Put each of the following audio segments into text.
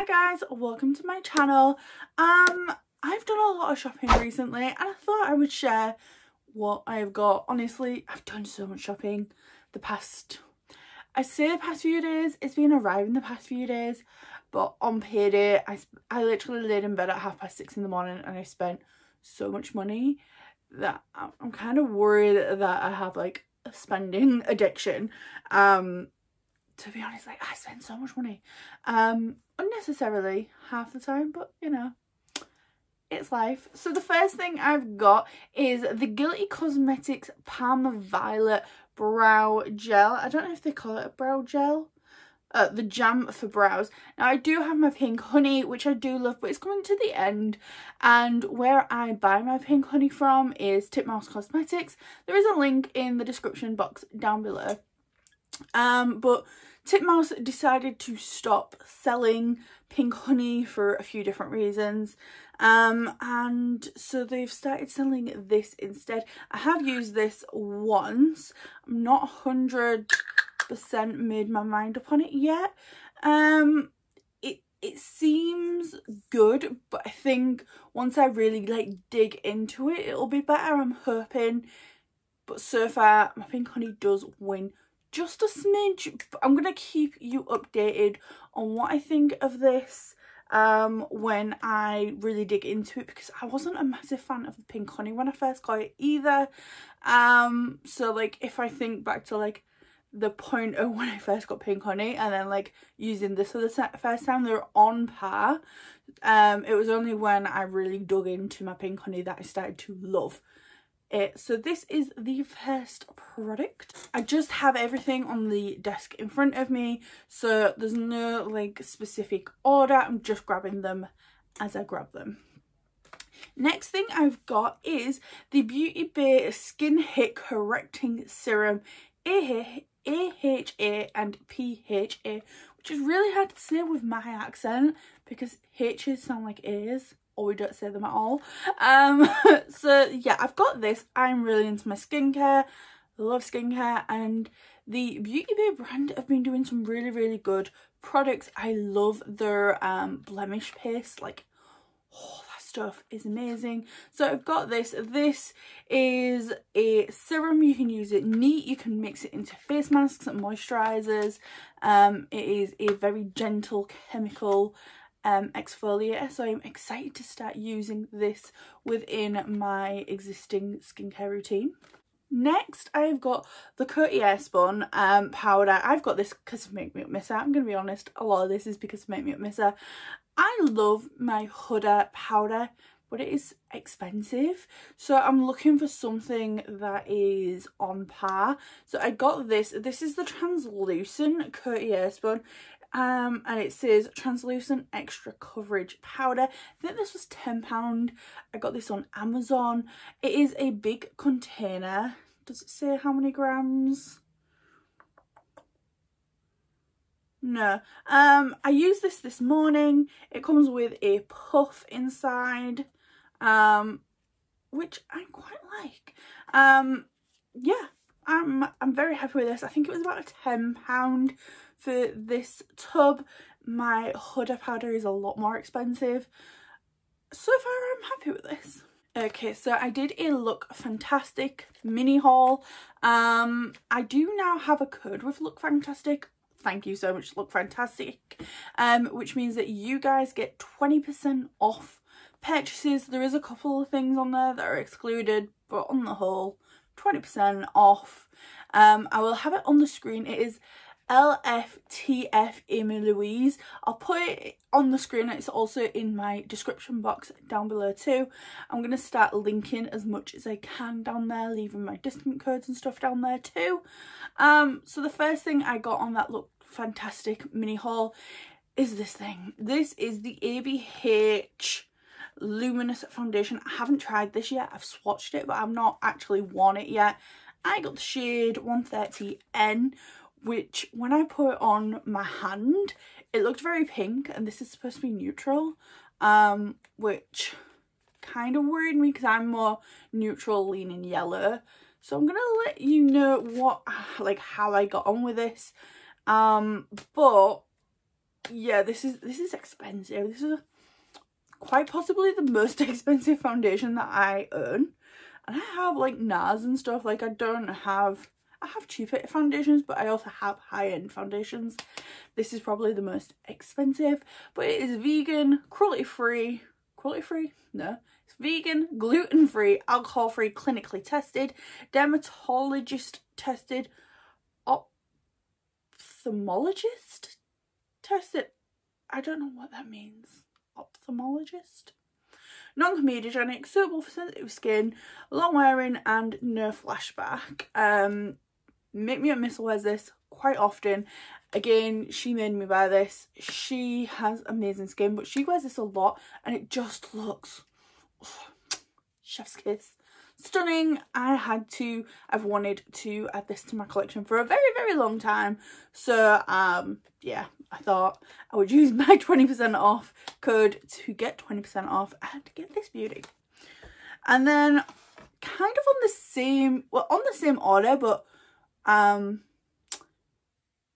Hi guys, welcome to my channel. Um, I've done a lot of shopping recently and I thought I would share what I've got. Honestly, I've done so much shopping the past, I say the past few days, it's been arriving the past few days, but on payday, I, I literally laid in bed at half past six in the morning and I spent so much money that I'm kind of worried that I have like a spending addiction. Um, to be honest, like I spend so much money, um, unnecessarily half the time, but you know, it's life. So the first thing I've got is the Guilty Cosmetics Palm Violet Brow Gel. I don't know if they call it a brow gel. Uh, the jam for brows. Now I do have my pink honey which I do love but it's coming to the end and where I buy my pink honey from is Titmouse Cosmetics. There is a link in the description box down below. Um, but Titmouse decided to stop selling pink honey for a few different reasons um, and so they've started selling this instead. I have used this once. I'm not 100% made my mind up on it yet. Um, it, it seems good but I think once I really like dig into it it'll be better I'm hoping but so far my pink honey does win just a smidge. I'm going to keep you updated on what I think of this um, when I really dig into it because I wasn't a massive fan of the pink honey when I first got it either. Um, so like if I think back to like the point of when I first got pink honey and then like using this for the first time they're on par. Um, it was only when I really dug into my pink honey that I started to love it. So this is the first product. I just have everything on the desk in front of me. So there's no like specific order. I'm just grabbing them as I grab them. Next thing I've got is the Beauty Bay Skin Hit Correcting Serum AHA and PHA, which is really hard to say with my accent because H's sound like A's or we don't say them at all. Um, so yeah, I've got this. I'm really into my skincare. Love skincare and the Beauty Bay brand have been doing some really, really good products. I love their um, blemish paste. Like, oh, that stuff is amazing. So I've got this. This is a serum. You can use it neat. You can mix it into face masks and moisturizers. Um, it is a very gentle chemical um, exfoliator so I'm excited to start using this within my existing skincare routine. Next I've got the Coty Airspun um, powder. I've got this because of Make Me Up Missa. I'm going to be honest, a lot of this is because of Make Me Up Missa. I love my Huda powder but it is expensive so I'm looking for something that is on par so I got this this is the translucent Coty Airspun um, and it says translucent extra coverage powder. I think this was £10. I got this on Amazon. It is a big container. Does it say how many grams? No. Um, I used this this morning. It comes with a puff inside, um, which I quite like. Um, yeah, I'm I'm very happy with this. I think it was about a £10 for this tub. My Huda powder is a lot more expensive. So far I'm happy with this. Okay, so I did a Look Fantastic mini haul. Um, I do now have a code with Look Fantastic. Thank you so much, Look Fantastic. Um, which means that you guys get 20% off purchases. There is a couple of things on there that are excluded, but on the whole, 20% off. Um, I will have it on the screen. It is LFTF Amy Louise. I'll put it on the screen. It's also in my description box down below too. I'm going to start linking as much as I can down there, leaving my discount codes and stuff down there too. Um, so the first thing I got on that look fantastic mini haul is this thing. This is the ABH Luminous Foundation. I haven't tried this yet. I've swatched it, but I've not actually worn it yet. I got the shade 130N, which when I put on my hand, it looked very pink and this is supposed to be neutral, um, which kind of worried me because I'm more neutral leaning yellow. So I'm going to let you know what, like how I got on with this. Um, but yeah, this is this is expensive. This is quite possibly the most expensive foundation that I own. And I have like NARS and stuff. Like I don't have, I have cheaper foundations, but I also have high-end foundations. This is probably the most expensive, but it is vegan, cruelty-free, cruelty-free? No. It's vegan, gluten-free, alcohol-free, clinically tested, dermatologist tested, ophthalmologist tested. I don't know what that means. Ophthalmologist? Non-comedogenic, suitable for sensitive skin, long wearing and no flashback. Um, Make Me Up Missa wears this quite often. Again, she made me buy this. She has amazing skin, but she wears this a lot and it just looks oh, chef's kiss stunning i had to i've wanted to add this to my collection for a very very long time so um yeah i thought i would use my 20 percent off code to get 20 percent off and get this beauty and then kind of on the same well on the same order but um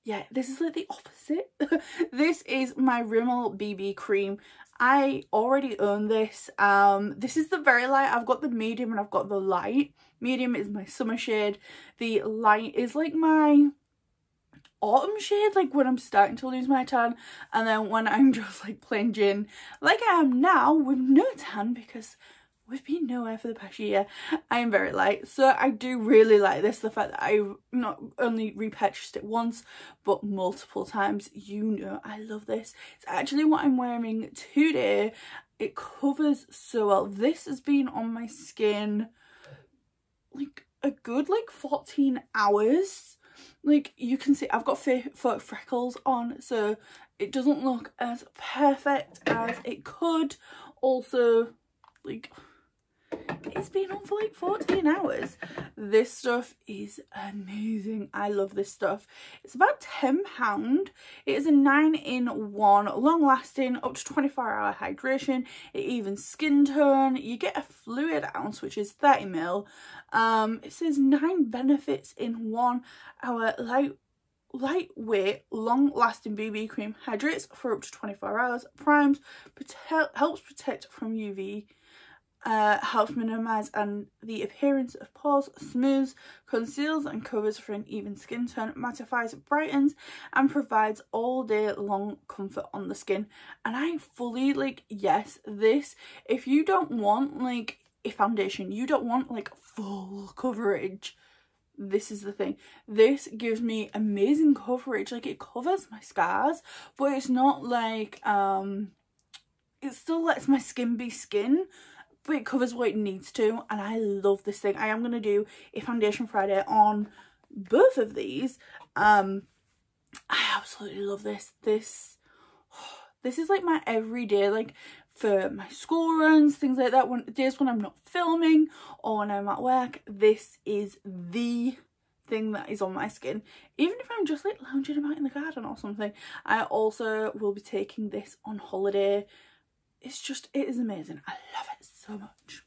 yeah this is like the opposite this is my rimmel bb cream I already own this. Um, this is the very light. I've got the medium and I've got the light. Medium is my summer shade. The light is like my autumn shade, like when I'm starting to lose my tan. And then when I'm just like plain gin, like I am now with no tan because we've been nowhere for the past year. I am very light. So I do really like this. The fact that I not only repurchased it once, but multiple times. You know I love this. It's actually what I'm wearing today. It covers so well. This has been on my skin like a good like 14 hours. Like you can see I've got freckles on so it doesn't look as perfect as it could. Also like it's been on for like 14 hours. This stuff is amazing. I love this stuff. It's about £10. It is a 9 in 1, long lasting, up to 24 hour hydration. It even skin tone. You get a fluid ounce, which is 30ml. Um, it says 9 benefits in 1 hour. Light lightweight, long-lasting BB cream hydrates for up to 24 hours, primes, helps protect from UV uh, helps minimize and the appearance of pores, smooths, conceals and covers for an even skin tone, mattifies, brightens and provides all day long comfort on the skin. And I fully like, yes, this, if you don't want like a foundation, you don't want like full coverage, this is the thing. This gives me amazing coverage. Like it covers my scars but it's not like um it still lets my skin be skin but it covers what it needs to and I love this thing. I am going to do a foundation Friday on both of these. Um, I absolutely love this. This, this is like my everyday, like for my school runs, things like that. When days when I'm not filming or when I'm at work, this is the thing that is on my skin. Even if I'm just like lounging about in the garden or something, I also will be taking this on holiday. It's just, it is amazing. I love it so much.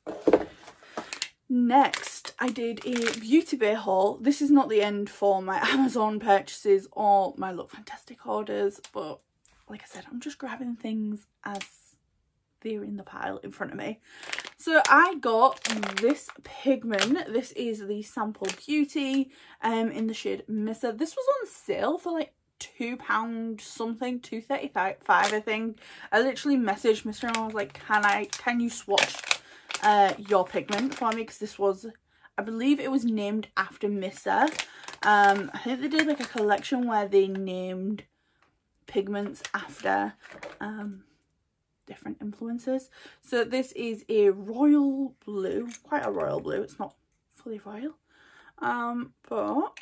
Next, I did a Beauty Bay haul. This is not the end for my Amazon purchases or my Look Fantastic orders, but like I said, I'm just grabbing things as they're in the pile in front of me. So I got this pigment. This is the Sample Beauty um, in the shade Missa. This was on sale for like two pound something 235 i think. I literally messaged mr and i was like can i can you swatch uh your pigment for me? Because this was i believe it was named after missa um i think they did like a collection where they named pigments after um different influences. So this is a royal blue quite a royal blue it's not fully royal. Um but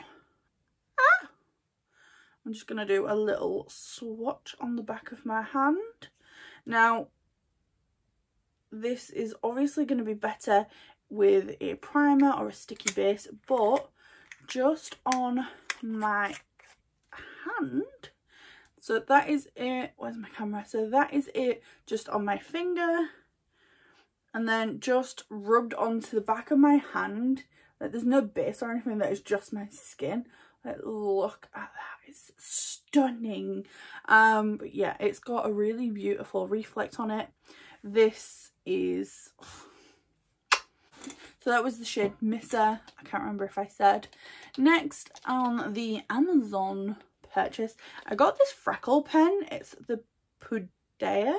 I'm just going to do a little swatch on the back of my hand. Now, this is obviously going to be better with a primer or a sticky base, but just on my hand, so that is it, where's my camera? So that is it just on my finger and then just rubbed onto the back of my hand. Like there's no base or anything, that is just my skin. Like look at that, it's stunning. Um, but yeah, it's got a really beautiful reflect on it. This is... So that was the shade Missa. I can't remember if I said. Next on the Amazon purchase, I got this freckle pen. It's the Pudea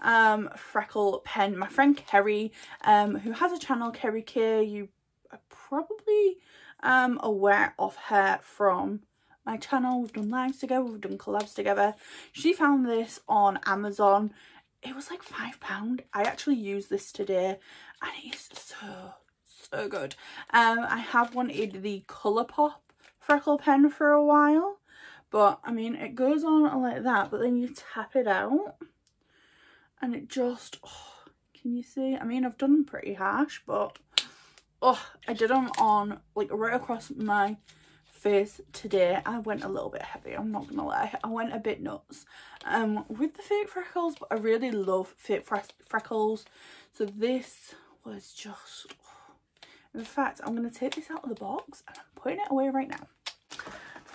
um, freckle pen. My friend Kerry, um, who has a channel, Kerry Care, you are probably um, aware of her from my channel. We've done lives together, we've done collabs together. She found this on Amazon. It was like £5. I actually used this today and it is so, so good. Um, I have wanted the Colourpop freckle pen for a while. But, I mean, it goes on like that, but then you tap it out and it just oh, can you see i mean i've done pretty harsh but oh i did them on like right across my face today i went a little bit heavy i'm not gonna lie i went a bit nuts um with the fake freckles but i really love fake freckles so this was just in fact i'm gonna take this out of the box and i'm putting it away right now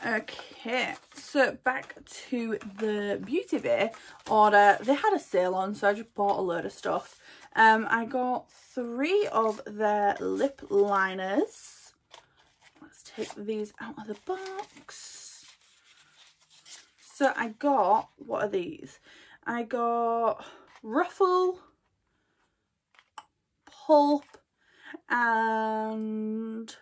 Okay, so back to the Beauty Bay order. They had a sale on, so I just bought a load of stuff. Um, I got three of their lip liners. Take these out of the box. So I got, what are these? I got Ruffle, Pulp, and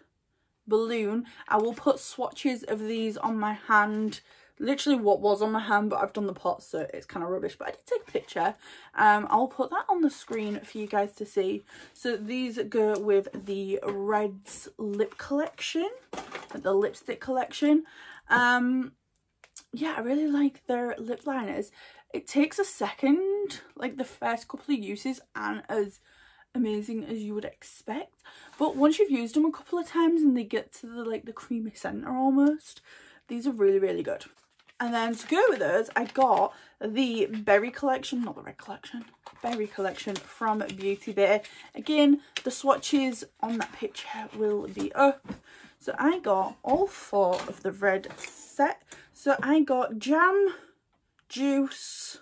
balloon. I will put swatches of these on my hand literally what was on my hand but I've done the pot so it's kind of rubbish but I did take a picture. Um I'll put that on the screen for you guys to see. So these go with the reds lip collection the lipstick collection. Um yeah I really like their lip liners. It takes a second like the first couple of uses and as amazing as you would expect but once you've used them a couple of times and they get to the like the creamy center almost these are really really good and then to go with those i got the berry collection not the red collection berry collection from beauty bay again the swatches on that picture will be up. So i got all four of the red set. So i got jam juice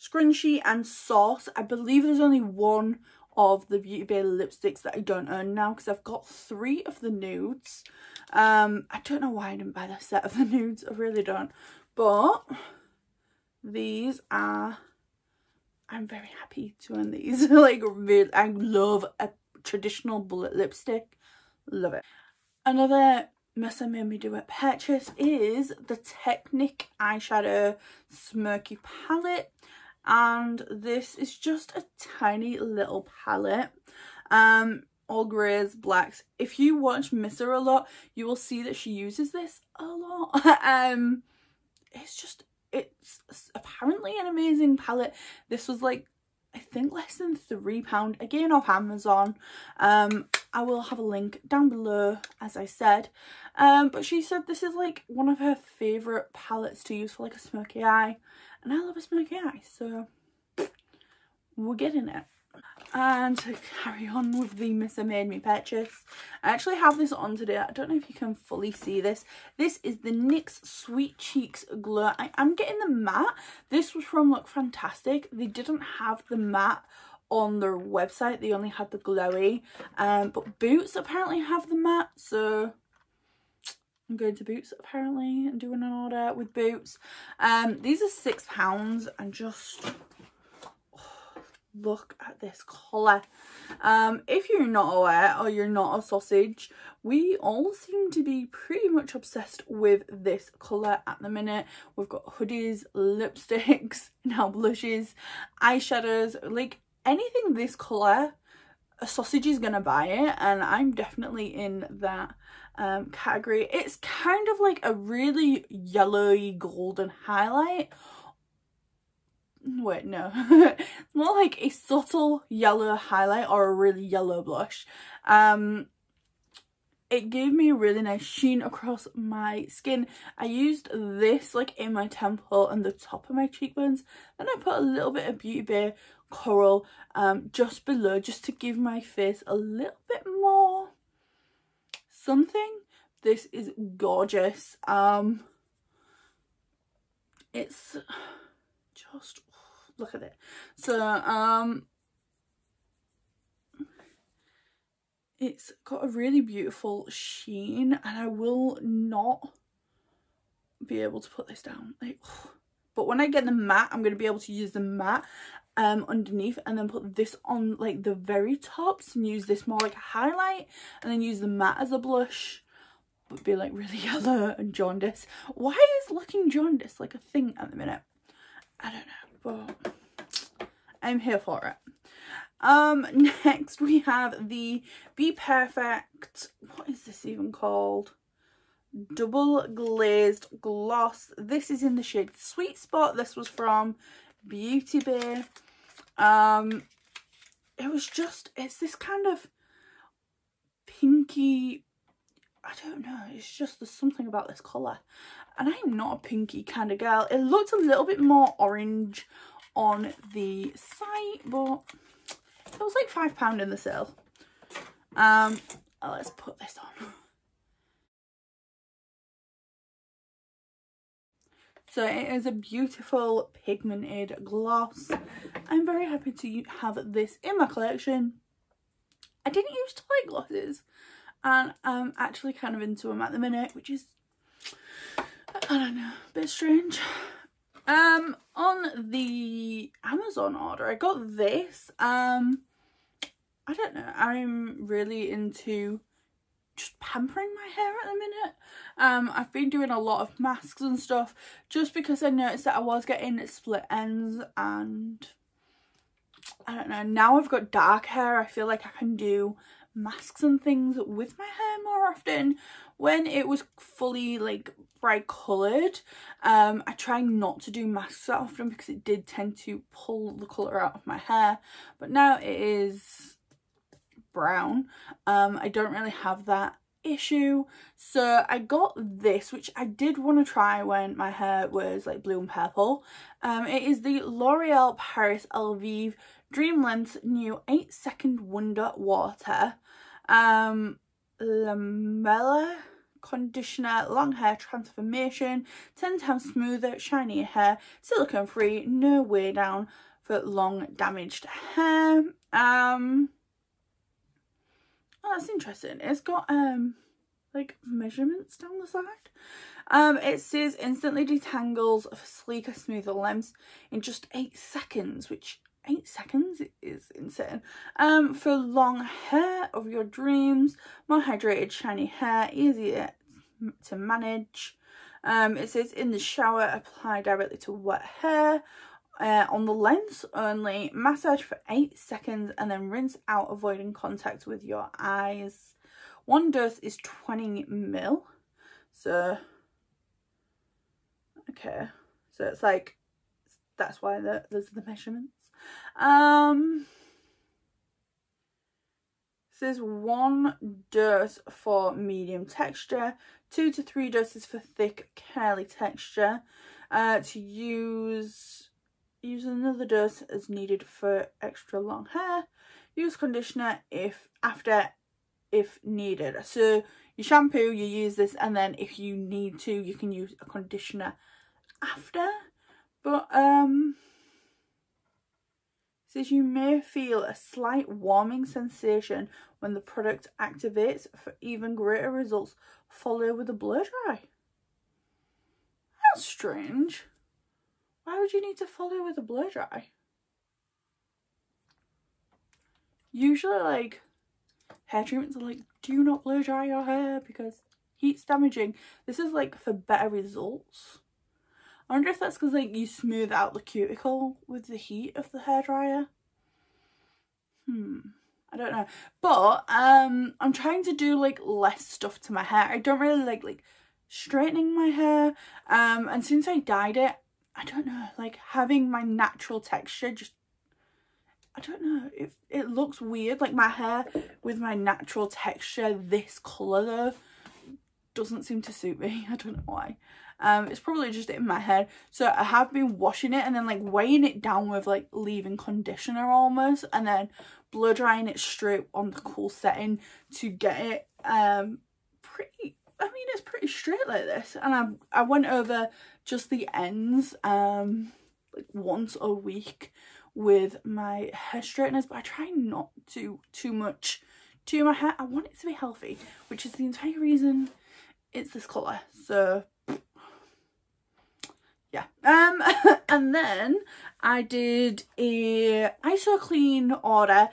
scrunchie and sauce. I believe there's only one of the Beauty Bay lipsticks that I don't own now because I've got three of the nudes. Um, I don't know why I didn't buy the set of the nudes. I really don't. But these are... I'm very happy to own these. like, really, I love a traditional bullet lipstick. Love it. Another Missa made me do a purchase is the Technic eyeshadow smoky palette and this is just a tiny little palette. Um all greys blacks. If you watch Missa a lot you will see that she uses this a lot. Um it's just it's apparently an amazing palette. This was like I think less than three pound again off Amazon. Um I will have a link down below as I said. Um but she said this is like one of her favorite palettes to use for like a smoky eye and I love a smoky eye so we're getting it and to carry on with the Missa Made Me purchase, I actually have this on today. I don't know if you can fully see this. This is the NYX Sweet Cheeks Glow. I am getting the matte. This was from Look Fantastic. They didn't have the matte on their website. They only had the glowy. Um, but Boots apparently have the matte. So I'm going to Boots apparently and doing an order with Boots. Um, these are £6 and just look at this colour um if you're not aware or you're not a sausage we all seem to be pretty much obsessed with this colour at the minute we've got hoodies lipsticks now blushes eyeshadows like anything this colour a sausage is gonna buy it and i'm definitely in that um category. It's kind of like a really yellowy golden highlight. Wait no. It's more like a subtle yellow highlight or a really yellow blush. Um it gave me a really nice sheen across my skin. I used this like in my temple and the top of my cheekbones. Then i put a little bit of beauty bay coral um just below just to give my face a little bit more something this is gorgeous. Um, it's just, look at it. So, um, it's got a really beautiful sheen and I will not be able to put this down. Like, but when I get the matte, I'm going to be able to use the matte um, underneath and then put this on like the very tops and use this more like a highlight and then use the matte as a blush but be like really yellow and jaundice. Why is looking jaundice like a thing at the minute? I don't know, but I'm here for it. Um, next we have the BPerfect, what is this even called? Double Glazed Gloss. This is in the shade Sweet Spot. This was from Beauty Bay. Um, it was just, it's this kind of pinky, I don't know, it's just there's something about this colour. And I'm not a pinky kind of girl. It looked a little bit more orange on the site, but it was like £5 in the sale. Um, let's put this on. So it is a beautiful pigmented gloss. I'm very happy to have this in my collection. I didn't used to like glosses and I'm actually kind of into them at the minute, which is, I don't know, a bit strange. Um, on the Amazon order, I got this. Um, I don't know, I'm really into just pampering my hair at the minute. Um, I've been doing a lot of masks and stuff just because I noticed that I was getting split ends and I don't know, now I've got dark hair, I feel like I can do masks and things with my hair more often. When it was fully like bright coloured, um, I try not to do masks that often because it did tend to pull the colour out of my hair. But now it is brown. Um, I don't really have that issue. So I got this which I did want to try when my hair was like blue and purple. Um it is the L'Oreal Paris Elvive Dream new 8 second wonder water. Um lamella conditioner long hair transformation 10 times smoother shinier hair silicone free no wear down for long damaged hair. Um Oh, that's interesting. It's got um like measurements down the side. Um, it says instantly detangles sleeker, smoother limbs in just eight seconds, which eight seconds is insane. Um, for long hair of your dreams, more hydrated, shiny hair, easier to manage. Um, it says in the shower, apply directly to wet hair uh, on the lens only, massage for 8 seconds and then rinse out avoiding contact with your eyes. One dose is 20 mil. So, okay. So it's like, that's why the, those are the measurements. Um, says one dose for medium texture, two to three doses for thick curly texture. Uh, to use Use another dose as needed for extra long hair. Use conditioner if after if needed. So you shampoo, you use this and then if you need to you can use a conditioner after. But um says you may feel a slight warming sensation when the product activates. For even greater results, follow with a blow dry. That's strange. Why would you need to follow with a blow dry? Usually like hair treatments are like do not blow dry your hair because heat's damaging. This is like for better results. I wonder if that's because like you smooth out the cuticle with the heat of the hairdryer. Hmm. I don't know. But um I'm trying to do like less stuff to my hair. I don't really like like straightening my hair. Um and since I dyed it, I don't know, like having my natural texture just, I don't know, it, it looks weird. Like my hair with my natural texture, this colour doesn't seem to suit me. I don't know why. Um, it's probably just in my head. So I have been washing it and then like weighing it down with like leave-in conditioner almost and then blow drying it straight on the cool setting to get it um pretty I mean, it's pretty straight like this. And I, I went over just the ends um, like once a week with my hair straighteners, but I try not to too much to my hair. I want it to be healthy, which is the entire reason it's this colour. So yeah. Um, and then I did a Isoclean order.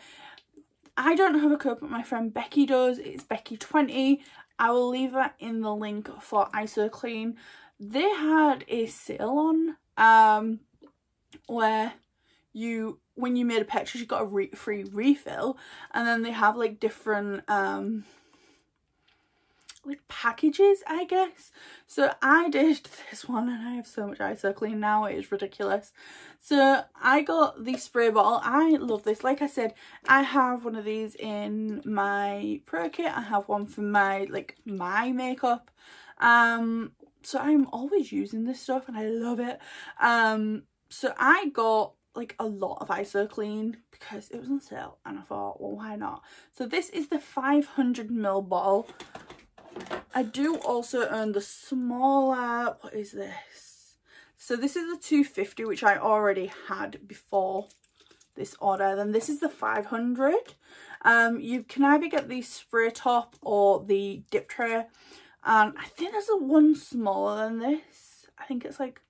I don't have a code, but my friend Becky does. It's Becky20. I will leave that in the link for Isoclean. They had a sale on um where you when you made a purchase you got a re free refill and then they have like different um like packages I guess. So I did this one and I have so much Isoclean now it is ridiculous. So I got the spray bottle. I love this. Like I said I have one of these in my pro kit. I have one for my like my makeup. Um so I'm always using this stuff and I love it. Um so I got like a lot of Isoclean because it was on sale and I thought well why not? So this is the 500 ml bottle I do also own the smaller what is this? So this is the 250 which I already had before this order. Then this is the 500 um you can either get the spray top or the dip tray. And I think there's a one smaller than this. I think it's like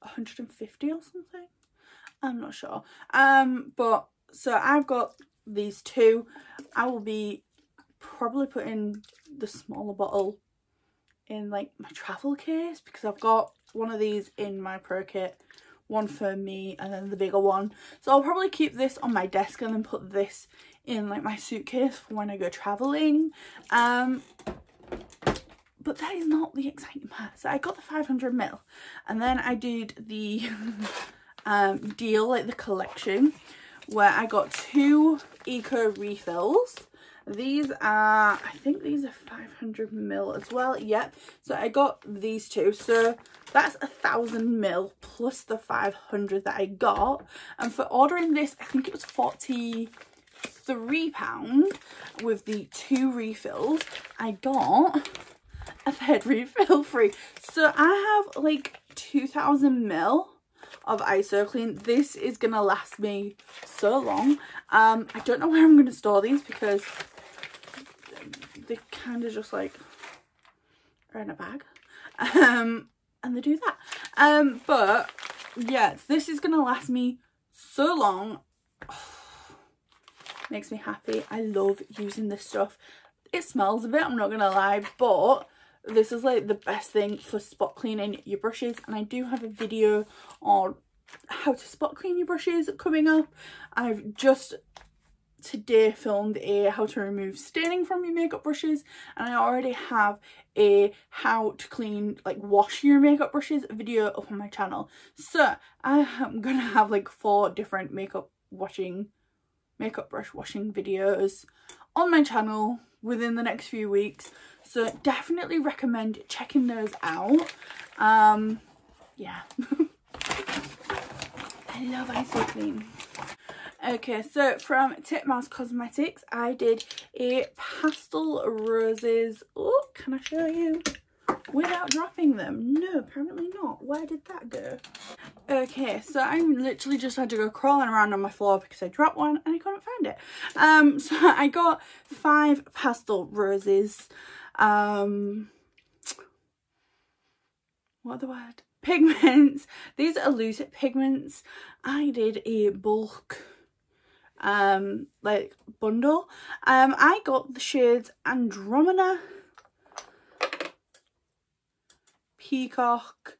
150 or something. I'm not sure. Um, but so I've got these two. I will be probably putting the smaller bottle in like my travel case because I've got one of these in my pro kit one for me and then the bigger one. So I'll probably keep this on my desk and then put this in like my suitcase for when I go traveling. Um but that is not the exciting part. So I got the 500 mil and then I did the um, deal, like the collection, where I got two eco refills. These are, I think these are 500 mil as well. Yep. So I got these two. So that's a thousand mil plus the 500 that I got. And for ordering this, I think it was 43 pound with the two refills. I got a third refill free. So I have like 2000 mil of Isoclean. This is to last me so long. Um, I don't know where I'm to store these because they kind of just like are in a bag. Um, and they do that. Um, but yeah, this is to last me so long. makes me happy. I love using this stuff. It smells a bit, I'm not to lie, but this is like the best thing for spot cleaning your brushes and I do have a video on how to spot clean your brushes coming up I've just today filmed a how to remove staining from your makeup brushes and I already have a how to clean like wash your makeup brushes video up on my channel. So I am gonna have like four different makeup washing makeup brush washing videos on my channel within the next few weeks. So definitely recommend checking those out. Um yeah. I love Isoclean okay so from titmouse cosmetics i did a pastel roses. Oh can i show you? Without dropping them. No apparently not. Where did that go? Okay so i literally just had to go crawling around on my floor because i dropped one and i couldn't find it. Um so i got five pastel roses. Um what the word? Pigments. These are loose pigments. I did a bulk um like bundle. Um i got the shades andromeda peacock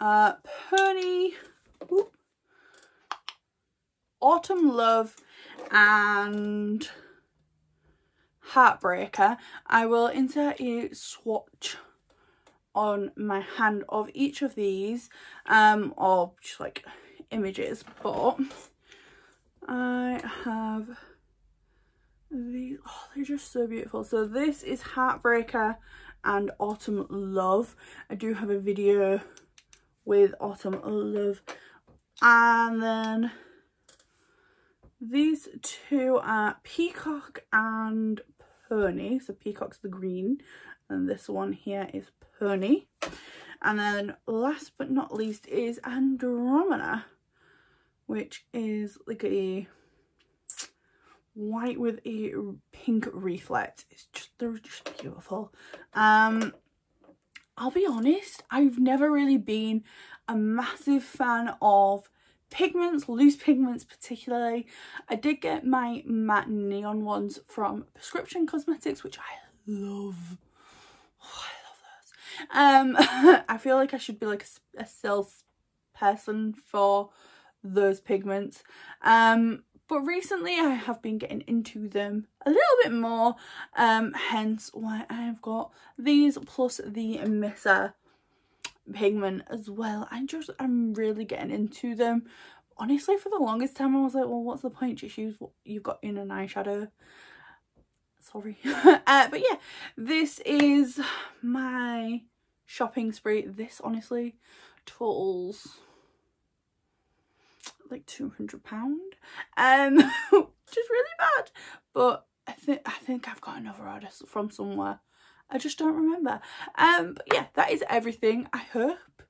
uh peony whoop, autumn love and Heartbreaker, I will insert a swatch on my hand of each of these um or just like images but I have these oh they're just so beautiful. So this is Heartbreaker and Autumn Love. I do have a video with Autumn Love. And then these two are Peacock and Pony, so Peacock's the green and this one here is Pony. And then last but not least is Andromeda, which is like a white with a pink reflect. It's just, they're just beautiful. Um, I'll be honest, I've never really been a massive fan of pigments, loose pigments particularly. I did get my matte neon ones from Prescription Cosmetics, which I love. Oh, I love those. Um, I feel like I should be like a, a sales person for those pigments. Um, but recently I have been getting into them a little bit more, um, hence why I've got these plus the Missa pigment as well. I just, I'm really getting into them. Honestly, for the longest time I was like, well, what's the point? Just use what you've got in an eyeshadow. Sorry. uh, but yeah, this is my shopping spree. This honestly totals like 200 pound um which is really bad. But i think i think i've got another order from somewhere. I just don't remember. Um but yeah that is everything. I hope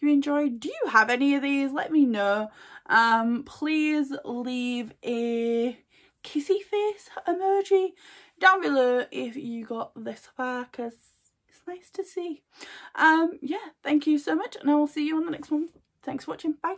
you enjoyed. Do you have any of these? Let me know. Um please leave a kissy face emoji down below if you got this far because it's nice to see. Um yeah thank you so much and i will see you on the next one. Thanks for watching. Bye